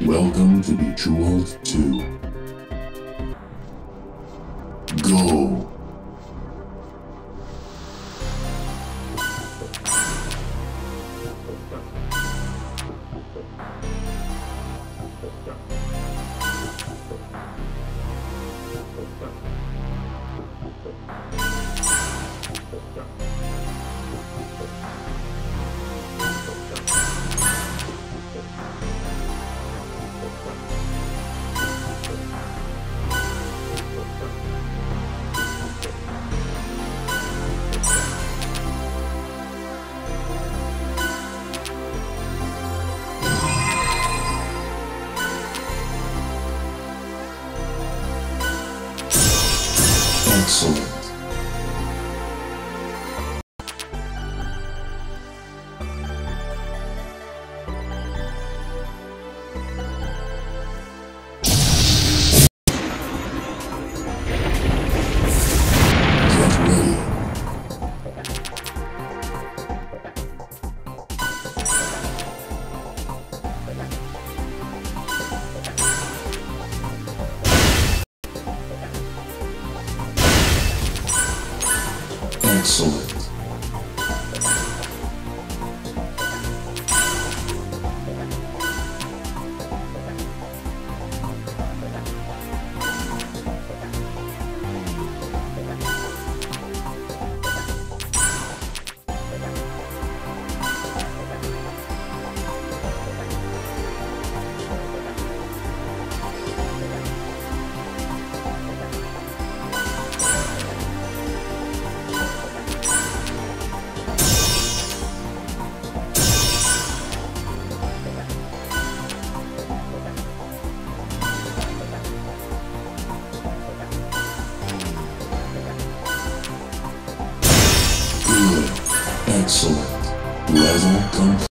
Welcome to Bejeweled 2. Go! Excellent. Excellent. Level complete.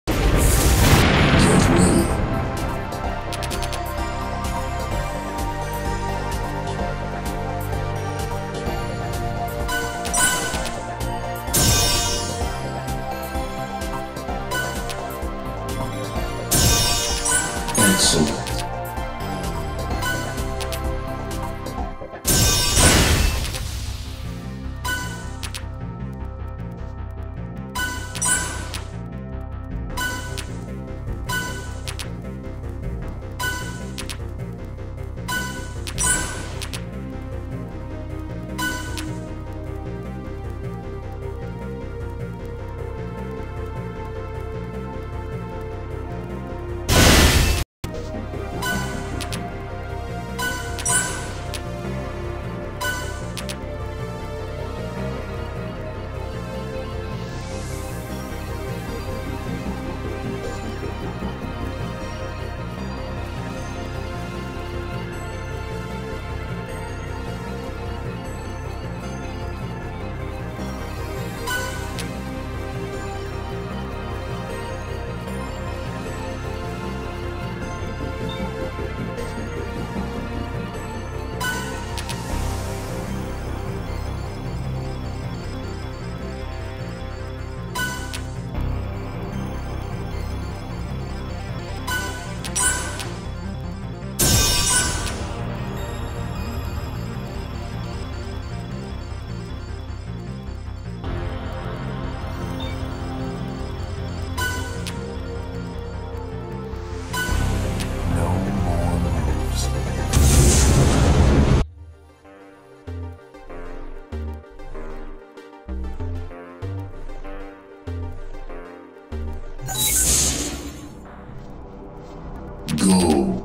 go.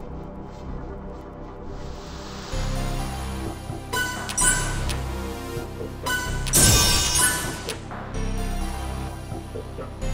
Yeah.